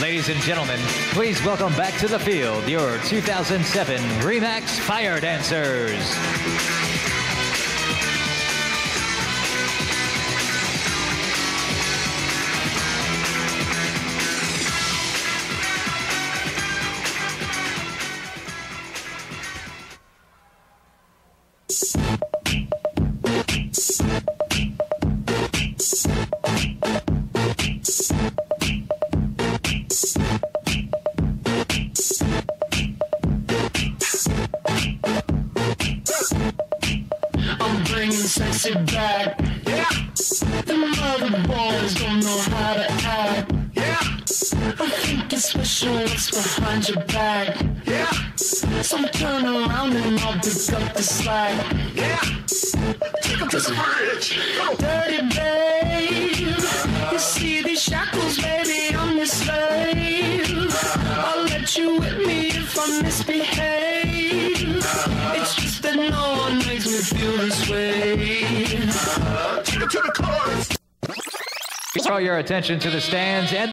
Ladies and gentlemen, please welcome back to the field your 2007 Remax Fire Dancers. Bringing sexy back. Yeah. The mother boys don't know how to act. Yeah. I think it's special what's behind your back. Yeah. So turn around and I'll pick up the slack. Yeah. Take to the bridge. Dirty babe. You see these shackles, baby, I'm your slave. I'll let you with me if I misbehave. It's just that no one makes me feel this way. Take him to the chorus. Draw your attention to the stands and